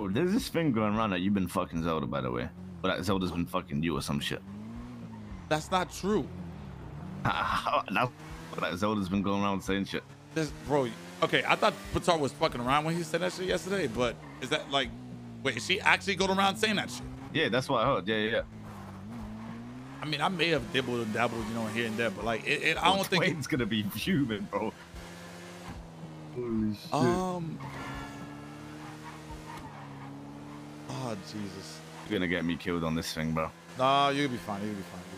There's this thing going around that you've been fucking Zelda, by the way. But that Zelda's been fucking you or some shit. That's not true. That's that Zelda's been going around saying shit. This, bro. Okay, I thought Patar was fucking around when he said that shit yesterday, but is that like, wait, is she actually going around saying that shit? Yeah, that's what I heard. Yeah, yeah, yeah. I mean, I may have dibbled and dabbled, you know, here and there, but like, it, it, I don't think. it's gonna be fuming, bro. Holy shit. Um. Jesus. You're gonna get me killed on this thing, bro. Nah, you'll be fine. You'll be fine. You'll be